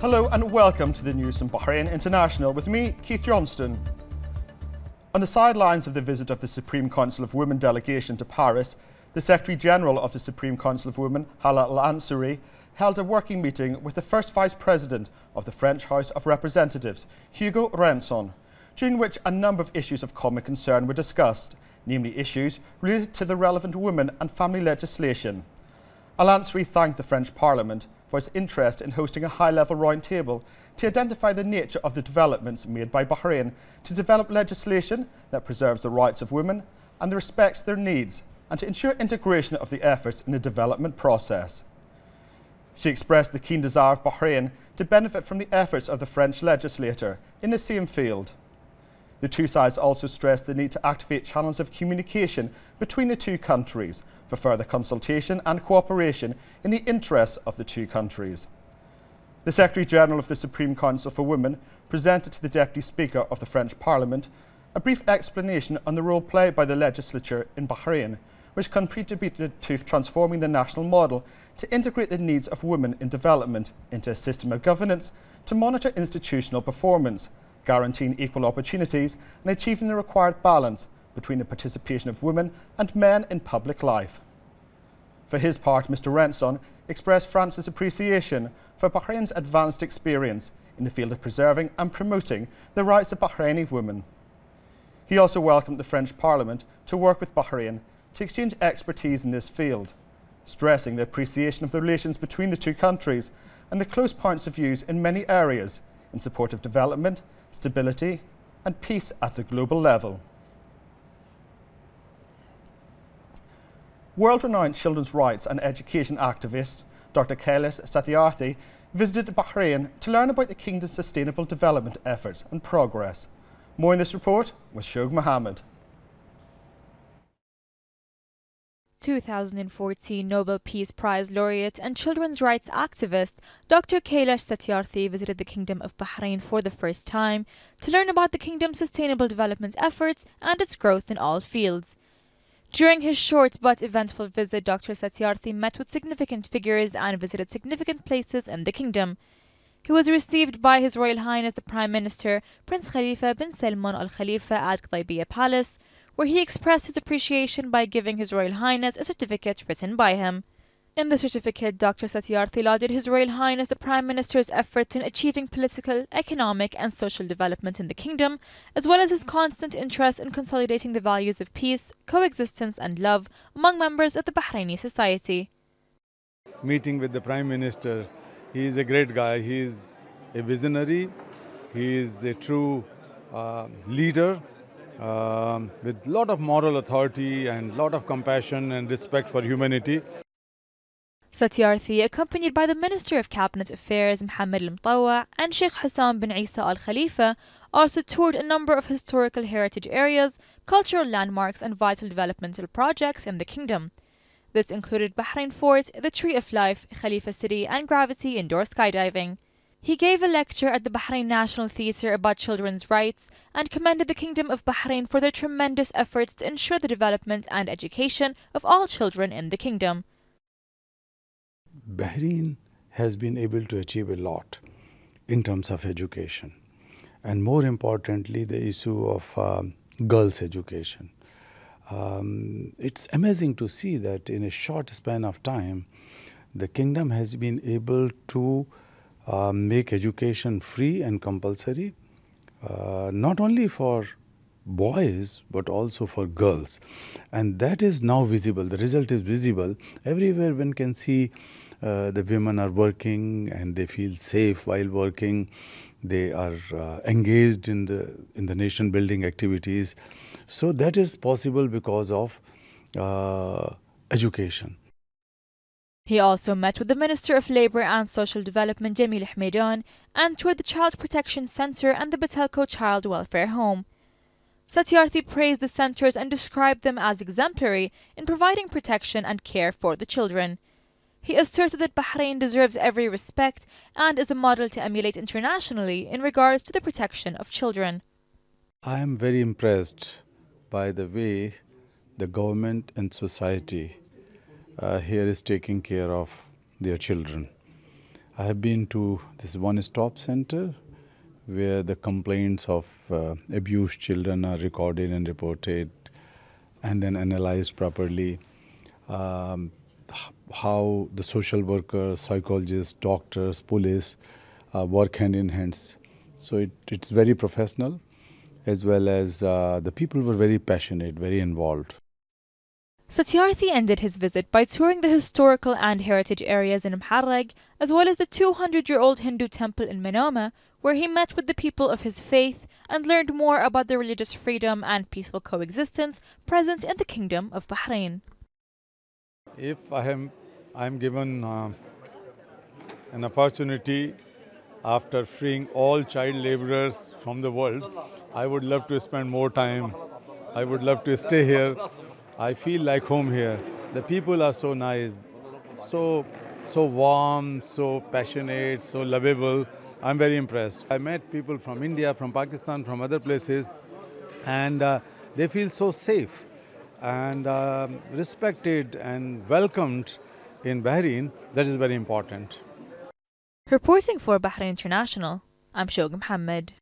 Hello and welcome to the news from Bahrain International with me, Keith Johnston. On the sidelines of the visit of the Supreme Council of Women delegation to Paris, the Secretary General of the Supreme Council of Women, Hala Al Ansari, held a working meeting with the first Vice President of the French House of Representatives, Hugo Renson, during which a number of issues of common concern were discussed, namely issues related to the relevant women and family legislation. Al Ansari thanked the French Parliament for its interest in hosting a high-level roundtable to identify the nature of the developments made by Bahrain to develop legislation that preserves the rights of women and respects their needs and to ensure integration of the efforts in the development process. She expressed the keen desire of Bahrain to benefit from the efforts of the French legislator in the same field. The two sides also stressed the need to activate channels of communication between the two countries for further consultation and cooperation in the interests of the two countries. The Secretary General of the Supreme Council for Women presented to the Deputy Speaker of the French Parliament a brief explanation on the role played by the legislature in Bahrain, which contributed to transforming the national model to integrate the needs of women in development into a system of governance to monitor institutional performance guaranteeing equal opportunities and achieving the required balance between the participation of women and men in public life. For his part, Mr Renson expressed France's appreciation for Bahrain's advanced experience in the field of preserving and promoting the rights of Bahraini women. He also welcomed the French Parliament to work with Bahrain to exchange expertise in this field, stressing the appreciation of the relations between the two countries and the close points of views in many areas in support of development stability and peace at the global level. World-renowned children's rights and education activist Dr. Kailash Satyarthi visited Bahrain to learn about the kingdom's sustainable development efforts and progress. More in this report with Shog Mohammed. 2014 Nobel Peace Prize laureate and children's rights activist Dr. Kailash Satyarthi visited the Kingdom of Bahrain for the first time to learn about the kingdom's sustainable development efforts and its growth in all fields. During his short but eventful visit, Dr. Satyarthi met with significant figures and visited significant places in the kingdom. He was received by His Royal Highness the Prime Minister Prince Khalifa bin Salman Al Khalifa at Gudaibiya Palace, where he expressed his appreciation by giving His Royal Highness a certificate written by him. In the certificate, Dr. Satyarthi lauded His Royal Highness the Prime Minister's efforts in achieving political, economic, and social development in the kingdom, as well as his constant interest in consolidating the values of peace, coexistence, and love among members of the Bahraini society. Meeting with the Prime Minister, he is a great guy, he is a visionary, he is a true uh, leader um, with lot of moral authority and lot of compassion and respect for humanity. Satyarthi, accompanied by the Minister of Cabinet Affairs Mohammed Al Mtawa and Sheikh Hassan bin Isa Al Khalifa, also toured a number of historical heritage areas, cultural landmarks, and vital developmental projects in the kingdom. This included Bahrain Fort, the Tree of Life, Khalifa City, and Gravity indoor skydiving. He gave a lecture at the Bahrain National Theatre about children's rights and commended the Kingdom of Bahrain for their tremendous efforts to ensure the development and education of all children in the kingdom. Bahrain has been able to achieve a lot in terms of education, and more importantly, the issue of um, girls' education. Um, it's amazing to see that in a short span of time, the kingdom has been able to uh, make education free and compulsory, uh, not only for boys but also for girls. And that is now visible. The result is visible. Everywhere one can see uh, the women are working and they feel safe while working. They are uh, engaged in the in the nation building activities. So that is possible because of uh, education. He also met with the Minister of Labour and Social Development Jamil Hmeidan and toured the Child Protection Centre and the Batelco Child Welfare Home. Satyarthi praised the centres and described them as exemplary in providing protection and care for the children. He asserted that Bahrain deserves every respect and is a model to emulate internationally in regards to the protection of children. I am very impressed by the way the government and society here is taking care of their children. I have been to this one stop center where the complaints of uh, abused children are recorded and reported and then analyzed properly. Um, how the social workers, psychologists, doctors, police uh, work hand in hand. So it, it's very professional as well as uh, the people were very passionate, very involved. Satyarthi ended his visit by touring the historical and heritage areas in Muharraq, as well as the 200 year old Hindu temple in Manama, where he met with the people of his faith and learned more about the religious freedom and peaceful coexistence present in the Kingdom of Bahrain. If I am I'm given uh, an opportunity after freeing all child laborers from the world, I would love to spend more time. I would love to stay here. I feel like home here. The people are so nice, so so warm, so passionate, so lovable. I'm very impressed. I met people from India, from Pakistan, from other places, and uh, they feel so safe and uh, respected and welcomed in Bahrain. That is very important. Reporting for Bahrain International, I'm Shogun Mohammed.